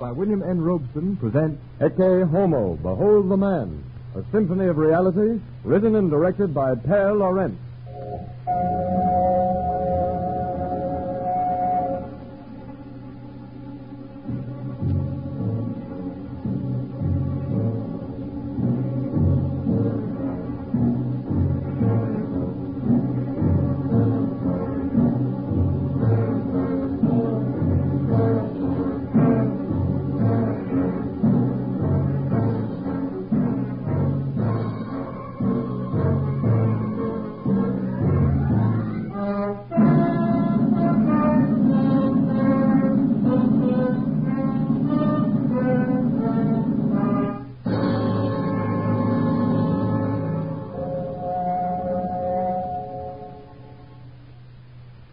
by William N. Robson presents Ecce Homo, Behold the Man, a symphony of reality written and directed by Pare Lorentz.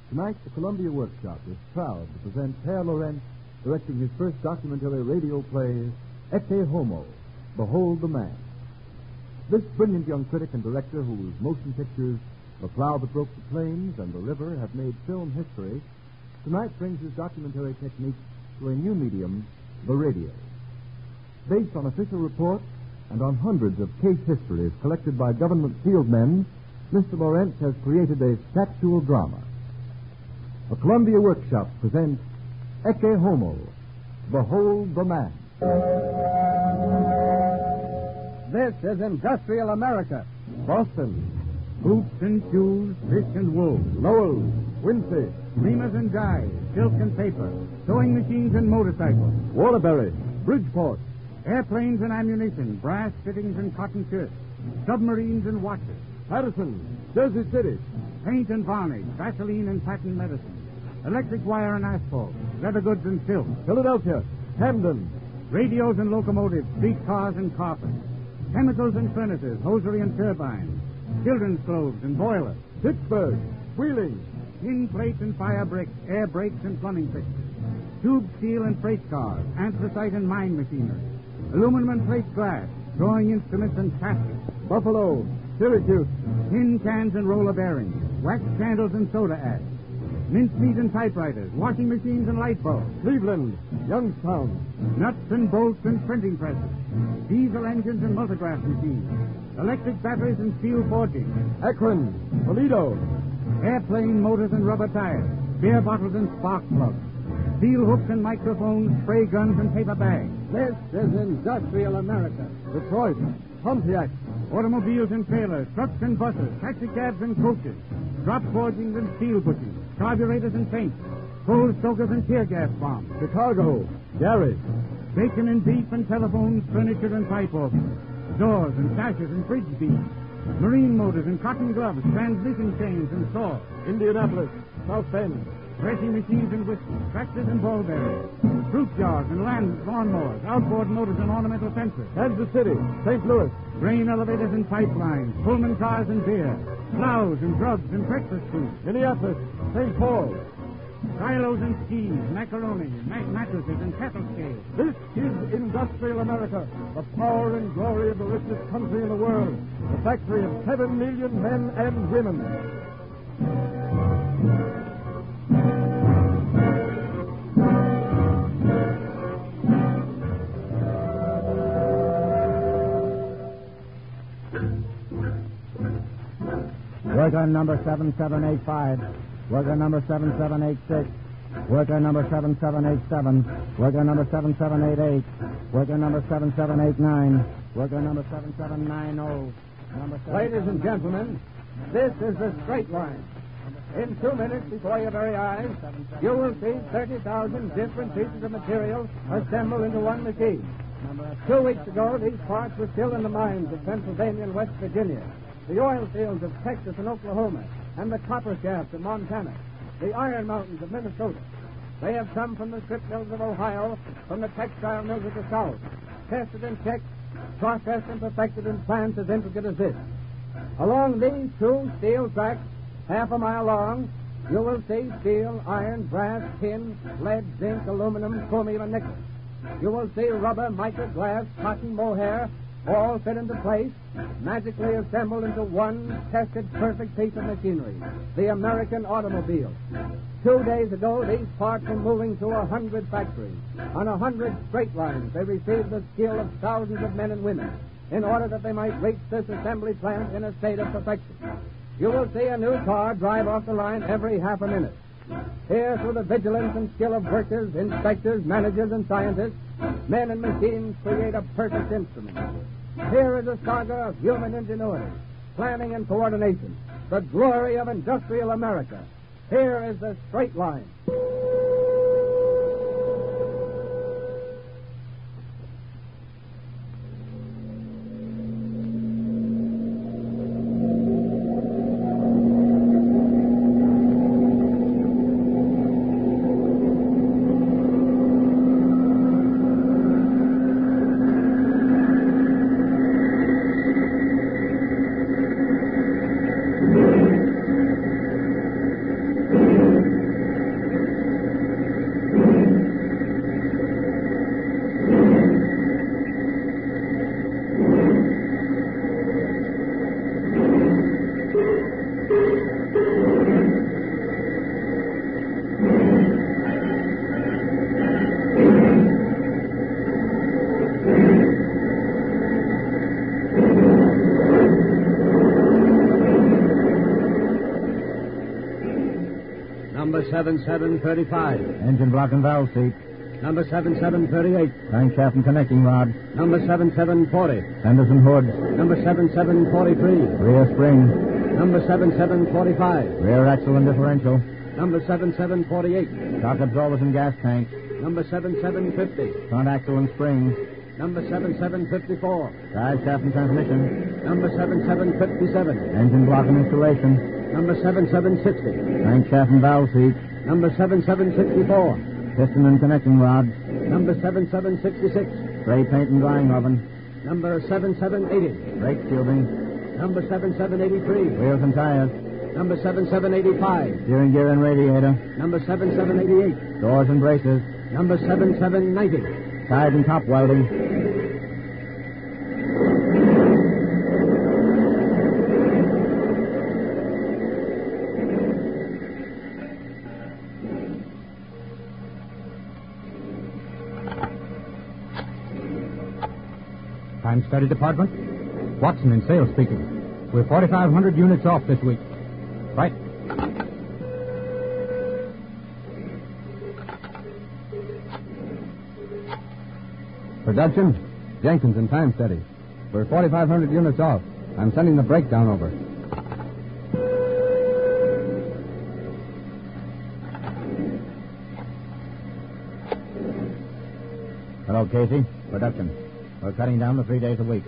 Tonight, the Columbia Workshop is proud to present Pare Lorentz directing his first documentary radio play, Ecce Homo, Behold the Man. This brilliant young critic and director whose motion pictures, The Plow That Broke the Plains and The River, have made film history, tonight brings his documentary technique to a new medium, the radio. Based on official reports and on hundreds of case histories collected by government field men, Mr. Lorentz has created a factual drama. The Columbia Workshop presents Ecce Homo, Behold the Man. This is industrial America. Boston, Boots and shoes, fish and wool, Lowell, Quincy, reamers and dyes, silk and paper, sewing machines and motorcycles, Waterbury, Bridgeport, airplanes and ammunition, brass fittings and cotton shirts, submarines and watches, Paterson, Jersey City, paint and varnish, Vaseline and patent medicine, electric wire and asphalt, leather goods and silk, Philadelphia, Camden, radios and locomotives, streetcars and carpets, chemicals and furnaces, hosiery and turbines, children's clothes and boilers, Pittsburgh, Wheeling, tin plates and fire bricks, air brakes and plumbing fixtures, tube steel and freight cars, anthracite and mine machinery, aluminum and plate glass, drawing instruments and caskets, Buffalo, Syracuse, tin cans and roller bearings, wax candles and soda ash, mincemeat and typewriters, washing machines and light bulbs, Cleveland, Youngstown, nuts and bolts and printing presses, diesel engines and multigraph machines, electric batteries and steel forging, Akron, Toledo, airplane motors and rubber tires, beer bottles and spark plugs, steel hooks and microphones, spray guns and paper bags. This is industrial America. Detroit, Pontiac, Automobiles and trailers, trucks and buses, taxicabs and coaches, drop forgings and steel butchers, carburetors and paints, coal stokers and tear gas bombs, Chicago, Gary, bacon and beef and telephones, furniture and pipe organs, doors and sashes and fridge beams, marine motors and cotton gloves, transmission chains and saws, Indianapolis, South Bend, threshing machines and whistles, tractors and ball bearings, fruit jars and land lawnmowers, outboard motors and ornamental fences, Kansas City, St. Louis, grain elevators and pipelines, Pullman cars and beer, plows and drugs and breakfast food, Minneapolis, St. Paul. silos and skis, macaroni, ma- mattresses and cattle scales. This is industrial America, the power and glory of the richest country in the world, the factory of seven million men and women. Worker number 7785. Worker number 7786. Worker number 7787. Worker number 7788. Worker number 7789. Worker number 7790. Number Ladies and gentlemen, this is the straight line. In two minutes before your very eyes, you will see 30,000 different pieces of material assembled into one machine. Two weeks ago, these parts were still in the mines of Pennsylvania and West Virginia, the oil fields of Texas and Oklahoma, and the copper shafts of Montana, the iron mountains of Minnesota. They have come from the strip mills of Ohio, from the textile mills of the South, tested and checked, processed and perfected in plants as intricate as this. Along these two steel tracks, half a mile long, you will see steel, iron, brass, tin, lead, zinc, aluminum, chromium, and nickel. You will see rubber, micro glass, cotton, mohair, all fit into place, magically assembled into one tested perfect piece of machinery, the American automobile. Two days ago, these parts were moving through a hundred factories. On a hundred straight lines, they received the skill of thousands of men and women in order that they might reach this assembly plant in a state of perfection. You will see a new car drive off the line every half a minute. Here, through the vigilance and skill of workers, inspectors, managers, and scientists, men and machines create a perfect instrument. Here is a saga of human ingenuity, planning and coordination, the glory of industrial America. Here is the straight line. Number 7735. Engine block and valve seat. Number 7738. Crankshaft and connecting rod. Number 7740. Fenders and hoods. Number 7743. Rear spring. Number 7745. Rear axle and differential. Number 7748. Shock absorbers and gas tanks. Number 7750. Front axle and springs. Number 7754. Drive shaft and transmission. Number 7757. Engine block and installation. Number 7760. Crankshaft and valve seat. Number 7764. Piston and connecting rods. Number 7766. Spray paint and drying oven. Number 7780. Brake tubing. Number 7783. Wheels and tires. Number 7785. Steering gear and radiator. Number 7788. Doors and braces. Number 7790. Side and top welding. Study department. Watson in sales speaking. We're 4,500 units off this week. Right. Production, Jenkins and Time Study. We're 4,500 units off. I'm sending the breakdown over. Hello, Casey. Production. We're cutting down to three days a week.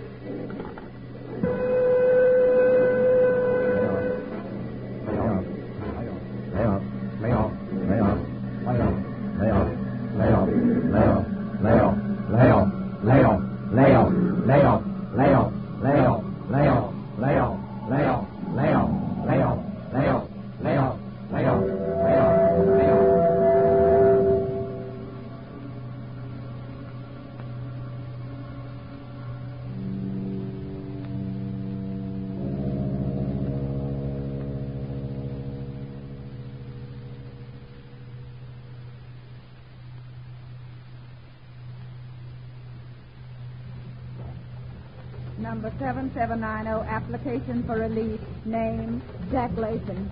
11790, application for relief, name Jack Layton.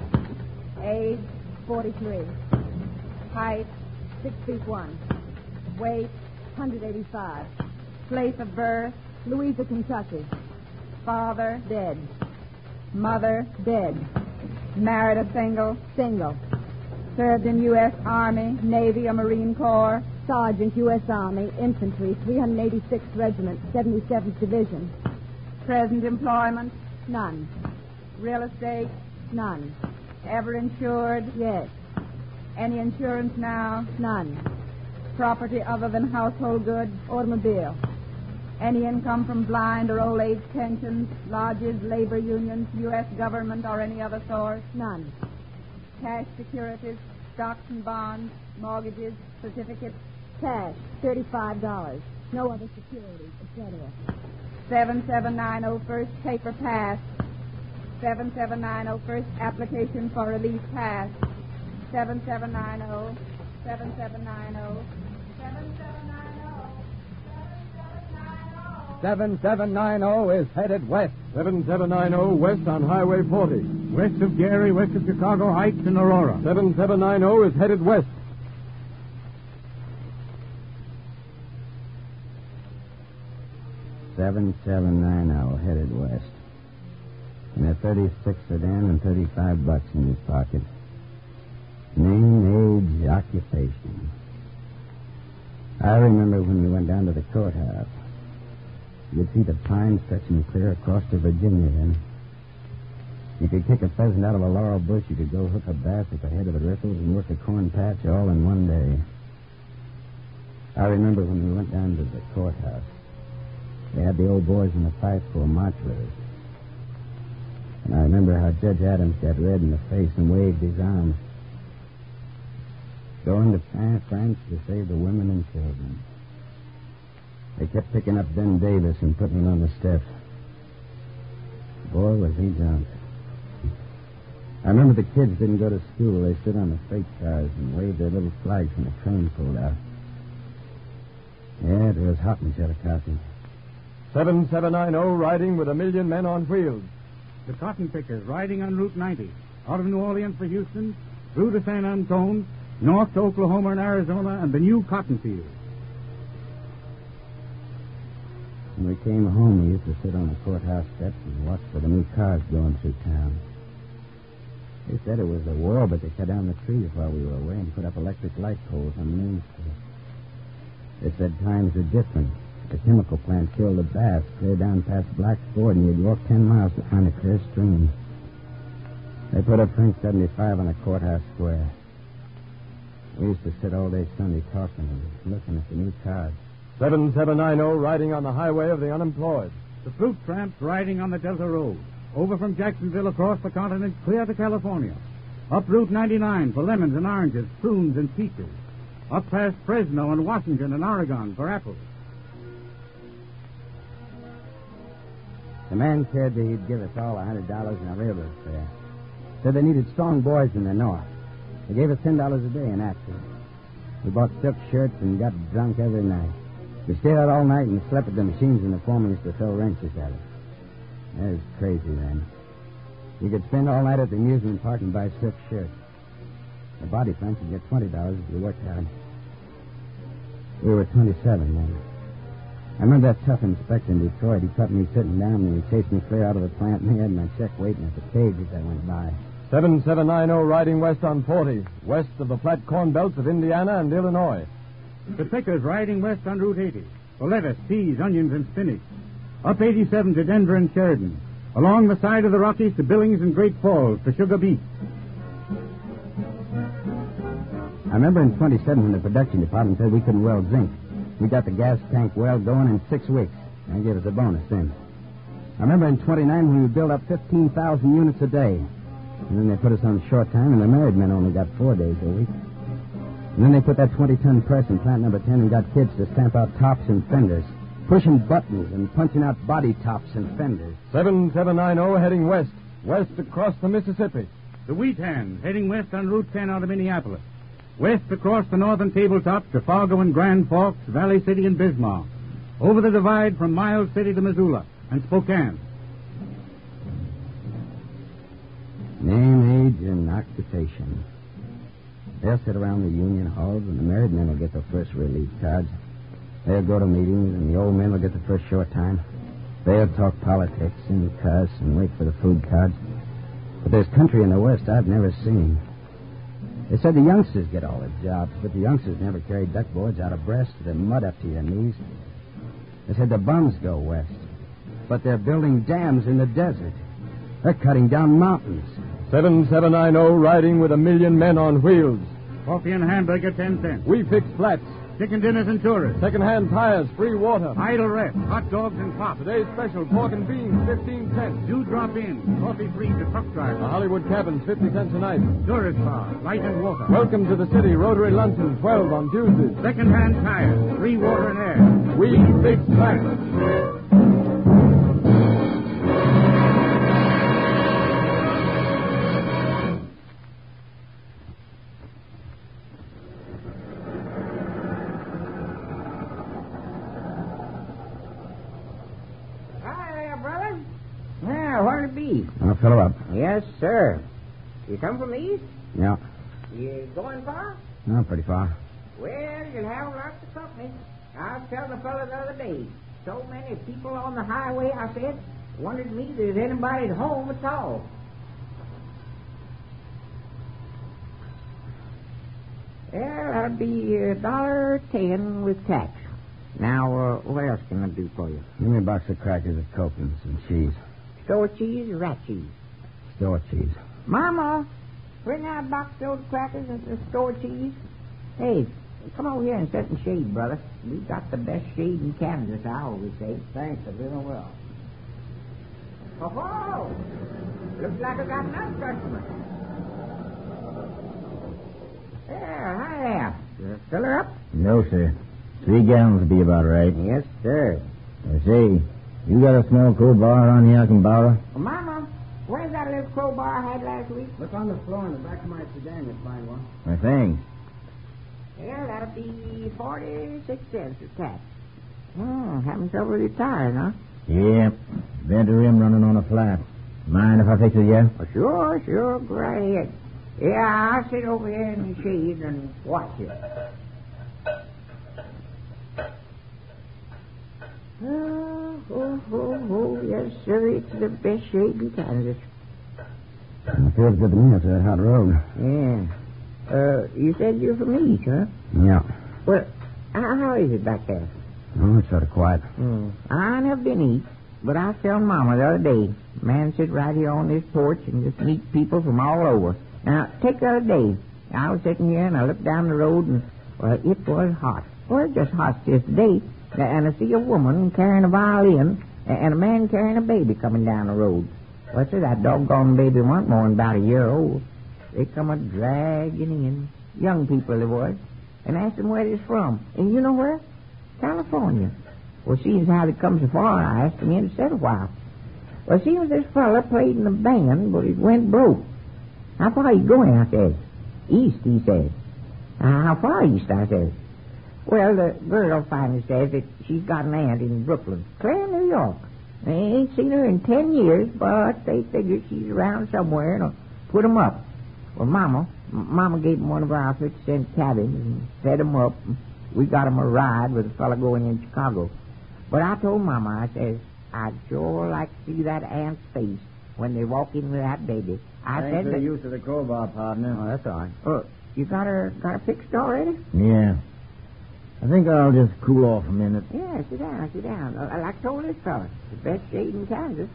age 43, height 6 feet 1, weight 185, place of birth Louisa, Kentucky, father dead, mother dead, married a single, single, served in U.S. Army, Navy, or Marine Corps, Sergeant, U.S. Army, Infantry, 386th Regiment, 77th Division. Present employment? None. Real estate? None. Ever insured? Yes. Any insurance now? None. Property other than household goods? Automobile. Any income from blind or old age pensions, lodges, labor unions, U.S. government, or any other source? None. Cash securities, stocks and bonds, mortgages, certificates? Cash, $35. No other securities, etc. 7790 first paper pass. 7790 first application for release pass. 7790 7790 7790 7790 is headed west. 7790 west on Highway 40. West of Gary, west of Chicago Heights and Aurora. 7790 is headed west. Seven seven nine zero headed west. And a thirty six sedan and thirty five bucks in his pocket. Name, age, occupation. I remember when we went down to the courthouse. You'd see the pine stretching clear across to Virginia then. You could kick a pheasant out of a laurel bush. You could go hook a bass at the head of the riffles and work a corn patch all in one day. I remember when we went down to the courthouse. They had the old boys in the fight for march with us. And I remember how Judge Adams got red in the face and waved his arms. Going to France to save the women and children. They kept picking up Ben Davis and putting him on the steps. Boy, was he drunk. I remember the kids didn't go to school. They stood on the freight cars and waved their little flags when the train pulled out. Yeah, it was hot in Chillicothe. 7790 riding with a million men on wheels. The cotton pickers riding on Route 90, out of New Orleans for Houston, through to San Antone, north to Oklahoma and Arizona, and the new cotton fields. When we came home, we used to sit on the courthouse steps and watch for the new cars going through town. They said it was the war, but they cut down the trees while we were away and put up electric light poles on the main street. They said times are different. The chemical plant killed the bass clear down past Black's Ford, and you'd walk ten miles to find a clear stream. They put up French 75 on the courthouse square. We used to sit all day Sunday talking and looking at the new cars. 7790 riding on the highway of the unemployed. The fruit tramps riding on the Delta Road, over from Jacksonville across the continent, clear to California. Up Route 99 for lemons and oranges, prunes and peaches. Up past Fresno and Washington and Oregon for apples. The man said that he'd give us all a hundred dollars in a railroad fare. Said they needed strong boys in the north. They gave us ten dollars a day in after. We bought silk shirts and got drunk every night. We stayed out all night and slept at the machines in the foreman used to throw wrenches at us. That was crazy then. You could spend all night at the amusement park and buy silk shirts. The body plant could get twenty dollars if you worked hard. We were twenty-seven then. I remember that tough inspector in Detroit. He caught me sitting down and he chased me clear out of the plant, and he had my check waiting at the cage as I went by. 7790 riding west on 40, west of the flat corn belts of Indiana and Illinois. The pickers riding west on Route 80 for lettuce, peas, onions, and spinach. Up 87 to Denver and Sheridan. Along the side of the Rockies to Billings and Great Falls for sugar beet. I remember in 27 when the production department said we couldn't weld zinc. We got the gas tank well going in six weeks. They gave us a bonus then. I remember in 29 when we built up 15,000 units a day. And then they put us on short time, and the married men only got four days a week. And then they put that 20-ton press in plant number 10 and got kids to stamp out tops and fenders, pushing buttons and punching out body tops and fenders. 7790 heading west, west across the Mississippi. The wheat hand heading west on Route 10 out of Minneapolis. West across the northern tabletop to Fargo and Grand Forks, Valley City and Bismarck. Over the divide from Miles City to Missoula and Spokane. Name, age, and occupation. They'll sit around the union halls, and the married men will get the first relief cards. They'll go to meetings, and the old men will get the first short time. They'll talk politics and cuss and wait for the food cards. But there's country in the West I've never seen. They said the youngsters get all the jobs, but the youngsters never carry duck boards out of breast with mud up to your knees. They said the bums go west, but they're building dams in the desert. They're cutting down mountains. 7790 riding with a million men on wheels. Coffee and hamburger, 10 cents. We fix flats, Chicken dinners and tourists. second-hand tires, free water. Idle rest. Hot dogs and pop. Today's special, pork and beans, 15 cents. Do drop in. Coffee free to truck The drivers. Hollywood cabins, 50 cents a night. Tourist bar. Light and water. Welcome to the city. Rotary luncheon, 12 on Tuesdays. Second-hand tires. Free water and air. We fix flats. You come from the east? Yeah. You going far? No, pretty far. Well, you'll have lots of company. I was telling a fellow the other day. So many people on the highway, I said, wondered me if there's anybody at home at all. Well, that'll be a dollar ten with tax. Now, uh, what else can I do for you? Give me a box of crackers and Coke and some cheese. Store cheese, rat cheese. Store cheese. Mama, bring out a box of those crackers and some store cheese. Hey, come over here and sit in shade, brother. We've got the best shade in Kansas, I always say. Thanks, I very well. Oh, ho! Looks like I got another customer. Yeah, hi there. You fill her up? No, sir. Three gallons would be about right. Yes, sir. I say, you got a small crowbar on here I can borrow? Well, Mama, where's that little crowbar I had last week? Look on the floor in the back of my sedan, you'll find one. I think. Well, that'll be 46 cents of tax. Hmm, having trouble with your tires, huh? Yeah. Bent a rim running on a flat. Mind if I fix it yet? Oh, sure, sure. Go right ahead. Yeah, I'll sit over here in the shade and watch it. Oh, oh, oh, oh, yes, sir. It's the best shade in Kansas. It feels good to me after that hot road. Yeah. Uh, you said you're from East, huh? Yeah. Well, how, how is it back there? Oh, it's sort of quiet. Hmm. I never been East, but I was telling Mama the other day, man sit right here on this porch and just meet people from all over. Now, take the other day. I was sitting here and I looked down the road and, well, it was hot. Well, just hot just today. And I see a woman carrying a violin and a man carrying a baby coming down the road. Well, sir, that doggone baby wasn't more than about a year old. They come a dragging in, young people they was, and them where they's from. And you know where? California. Well, seeing how they come so far, I asked them in to said a while. Well, seems this fella played in the band, but it went broke. How far you going? I said. East, he said. Uh, how far east? I said. Well, the girl finally says that she's got an aunt in Brooklyn, clear New York. They ain't seen her in ten years, but they figure she's around somewhere and will put 'em up. Well, Mama, M- Mama gave 'em one of our 50 cent cabins and set 'em up. We got 'em a ride with a fella going in Chicago. But I told Mama, I says, I'd sure like to see that aunt's face when they walk in with that baby. I Thanks said for that. the use of the crowbar, partner. Oh, that's all right. Oh, you got her got her fixed already? Yeah. I think I'll just cool off a minute. Yeah, sit down, sit down. Uh, like I told this fella, the best shade in Kansas.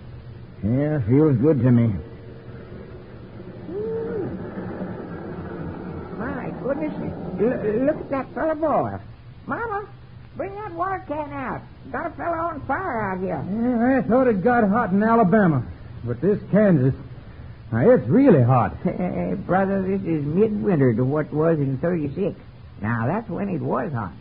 Yeah, feels good to me. My goodness, l- look at that fella boy. Mama, bring that water can out. Got a fella on fire out here. Yeah, I thought it got hot in Alabama. But this Kansas, now it's really hot. Hey, brother, this is midwinter to what was in 36. Now, that's when it was hot.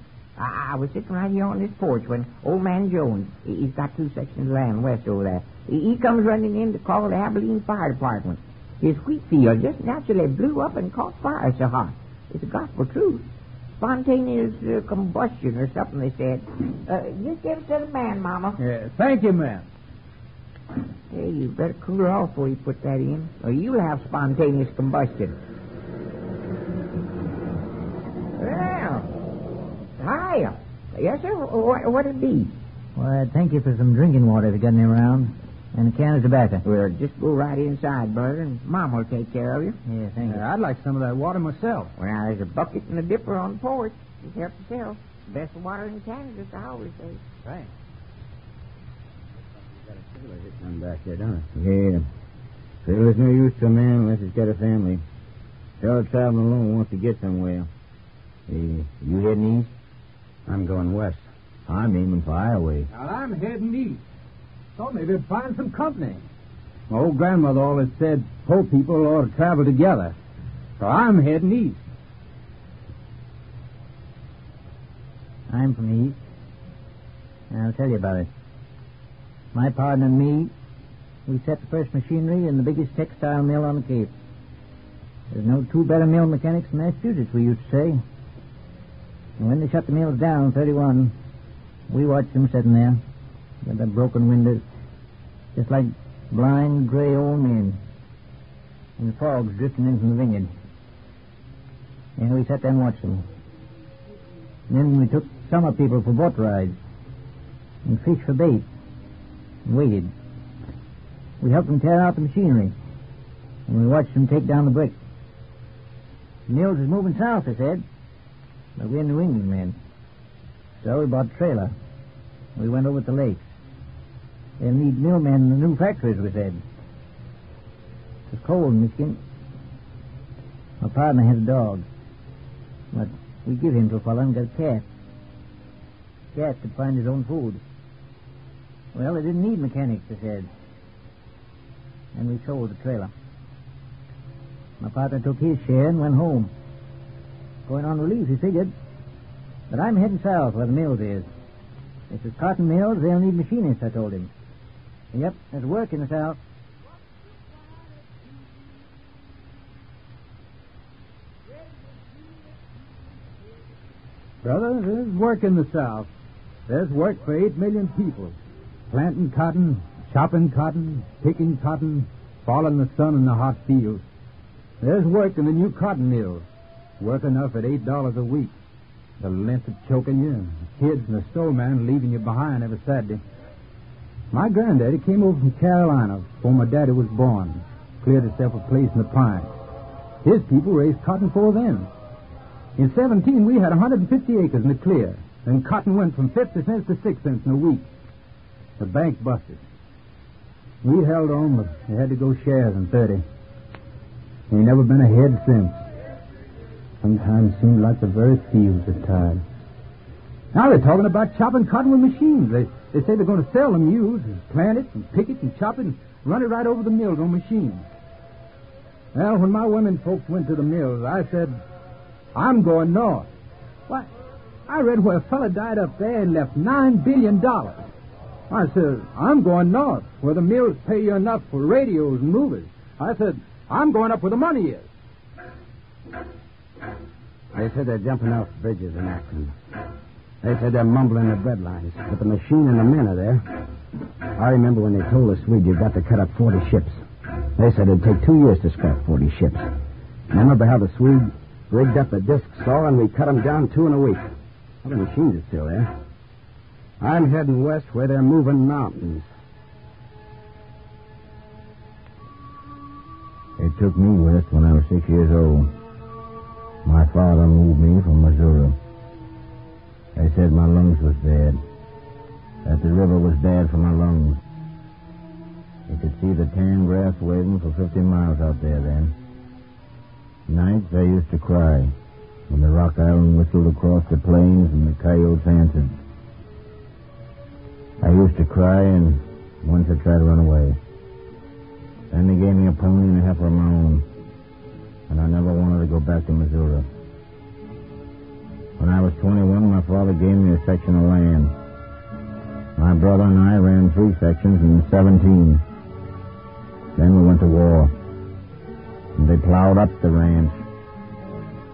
I, I was sitting right here on this porch when old man Jones, he- he's got two sections of land west over there, he, he comes running in to call the Abilene Fire Department. His wheat field just naturally blew up and caught fire so hot. It's a gospel truth. Spontaneous uh, combustion or something, they said. Uh, just give it to the man, Mama. Yeah, thank you, ma'am. Hey, you better cool her off before you put that in, or you'll have spontaneous combustion. Well, hi. Yes, sir. What, what'd it be? Well, I'd thank you for some drinking water if you got any around. And a can of tobacco. Well, just go right inside, brother, and Mom will take care of you. Yeah, thank you. Uh, I'd like some of that water myself. Well, now, there's a bucket and a dipper on the porch. Just help yourself. Best water in Kansas, I always say. Thanks. Come back here, don't it? Yeah. Still, there's no use to a man unless he's got a family. Fellow traveling alone wants to get somewhere. Hey, you heading east? I'm going west. I'm aiming for Iowa. Now, I'm heading east. Thought maybe I'd find some company. My old grandmother always said poor people ought to travel together. So I'm heading east. I'm from the east. And I'll tell you about it. My partner and me, we set the first machinery in the biggest textile mill on the Cape. There's no two better mill mechanics in Massachusetts, we used to say. And when they shut the mills down 31, we watched them sitting there with their broken windows, just like Blind, gray old men. And the fog's drifting in from the vineyard. And we sat there and watched them. And then we took summer people for boat rides and fished for bait and waited. We helped them tear out the machinery and we watched them take down the brick. The mills is moving south, they said. But we're New England men. So we bought a trailer. We went over to the lakes. They'll need millmen in the new factories, we said. It was cold Michigan. My partner had a dog. But we give him to a fellow and got a cat. Cat could find his own food. Well, they didn't need mechanics, they said. And we sold the trailer. My partner took his share and went home. Going on relief, he figured. But I'm heading south where the mills is. If it's cotton mills, they'll need machinists, I told him. Yep, there's work in the south. Brother, there's work in the South. There's work for eight million people. Planting cotton, chopping cotton, picking cotton, following the sun in the hot fields. There's work in the new cotton mills. Work enough at eight dollars a week. The length of choking you, the kids and the store man leaving you behind every Saturday. My granddaddy came over from Carolina before my daddy was born. Cleared himself a place in the pines. His people raised cotton for them. In 17, we had 150 acres in the clear, and cotton went from 50 cents to 6 cents in a week. The bank busted. We held on, but we had to go shares in 30. We never been ahead since. Sometimes seemed like the very fields are tired. Now they're talking about chopping cotton with machines. They, they say they're going to sell the mules and plant it and pick it and chop it and run it right over the mills on machines. Well, when my women folks went to the mills, I said, I'm going north. Why, I read where a fella died up there and left nine billion dollars. I said, I'm going north, where the mills pay you enough for radios and movies. I said, I'm going up where the money is. They said they're jumping off bridges in Akron. They said they're mumbling the bread lines, but the machine and the men are there. I remember when they told us we'd got to cut up 40 ships. They said it'd take two years to scrap 40 ships. I remember how the Swede rigged up a disc saw and we cut 'em down two in a week? Well, the machines are still there. I'm heading west where they're moving mountains. They took me west when I was six years old. My father moved me from Missouri. They said my lungs was bad. That the river was bad for my lungs. You could see the tan grass waving for 50 miles out there then. Nights I used to cry when the Rock Island whistled across the plains and the coyotes answered. I used to cry and once I tried to run away. Then they gave me a pony and a heifer of my own. And I never wanted to go back to Missouri. When I was 21, my father gave me a section of land. My brother and I ran three sections in 17. Then we went to war. And they plowed up the ranch.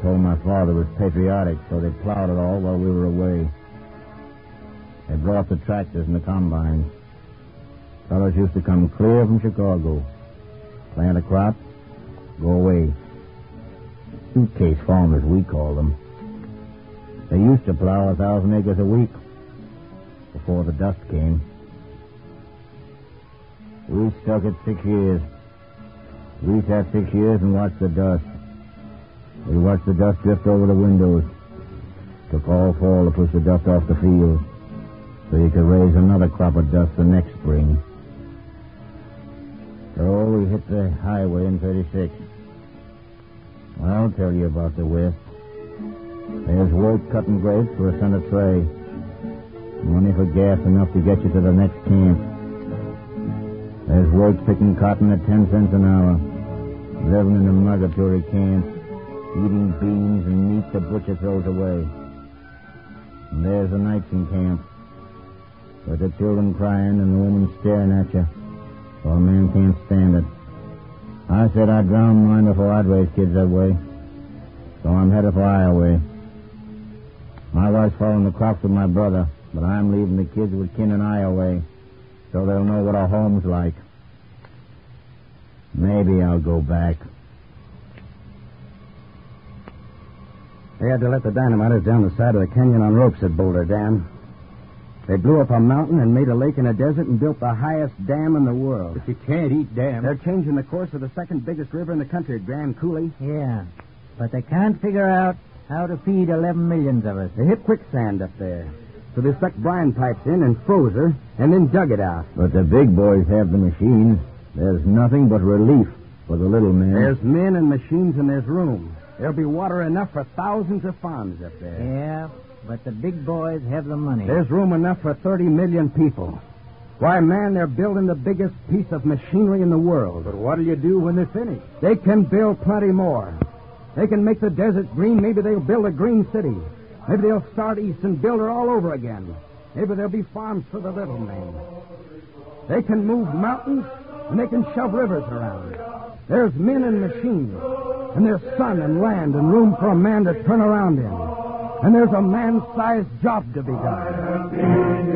Told my father was patriotic, so they plowed it all while we were away. They brought the tractors and the combines. Fellows used to come clear from Chicago, plant a crop, go away. Suitcase farmers, we call them. They used to plow a thousand acres a week before the dust came. We stuck it six years. We sat six years and watched the dust. We watched the dust drift over the windows. Took all fall to push the dust off the field so you could raise another crop of dust the next spring. So we hit the highway in 36. I'll tell you about the West. There's work cutting grapes for a cent a tray. Money for gas enough to get you to the next camp. There's work picking cotton at ten cents an hour. Living in a migratory camp. Eating beans and meat the butcher throws away. And there's the nights in camp. With the children crying and the women staring at you. So a man can't stand it. I said I'd drown mine before I'd raise kids that way. So I'm headed for Iowa. My wife's following the crops with my brother, but I'm leaving the kids with kin and Iowa so they'll know what a home's like. Maybe I'll go back. They had to let the dynamiters down the side of the canyon on ropes at Boulder Dam. They blew up a mountain and made a lake in a desert and built the highest dam in the world. But you can't eat dams. They're changing the course of the second biggest river in the country, Grand Coulee. Yeah, but they can't figure out how to feed 11 millions of us. They hit quicksand up there. So they stuck brine pipes in and froze her and then dug it out. But the big boys have the machines. There's nothing but relief for the little men. There's men and machines and there's room. There'll be water enough for thousands of farms up there. Yeah, but the big boys have the money. There's room enough for 30 million people. Why, man, they're building the biggest piece of machinery in the world. But what'll you do when they're finished? They can build plenty more. They can make the desert green. Maybe they'll build a green city. Maybe they'll start east and build her all over again. Maybe there'll be farms for the little men. They can move mountains and they can shove rivers around. There's men and machines, and there's sun and land and room for a man to turn around in. And there's a man-sized job to be done.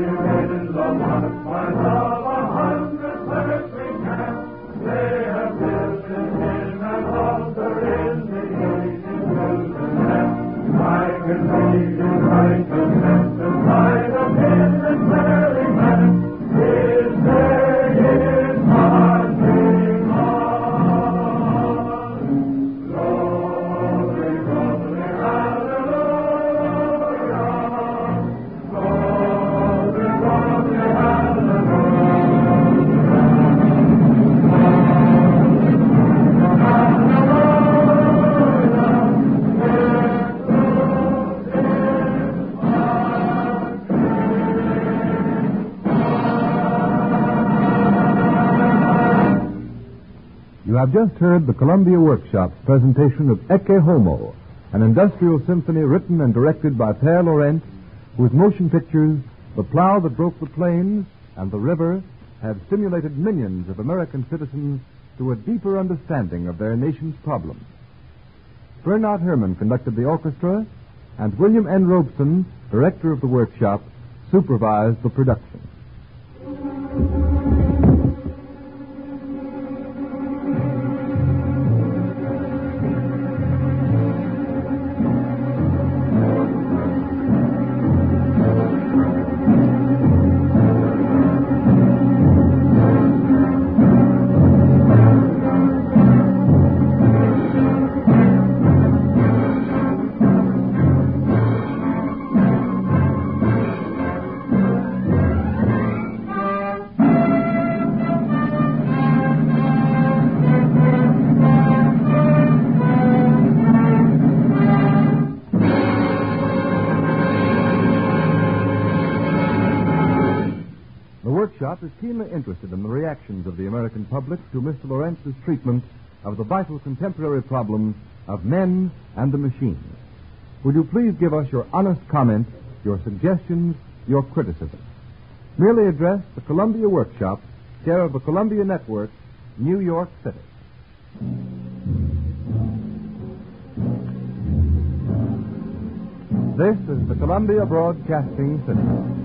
Just heard the Columbia Workshop's presentation of Ecce Homo, an industrial symphony written and directed by Pare Lorentz, whose motion pictures, The Plow That Broke the Plains and The River, have stimulated millions of American citizens to a deeper understanding of their nation's problems. Bernard Herrmann conducted the orchestra, and William N. Robson, director of the workshop, supervised the production. Is keenly interested in the reactions of the American public to Mr. Lorentz's treatment of the vital contemporary problems of men and the machine. Would you please give us your honest comments, your suggestions, your criticism? Merely address the Columbia Workshop, care of the Columbia Network, New York City. This is the Columbia Broadcasting System.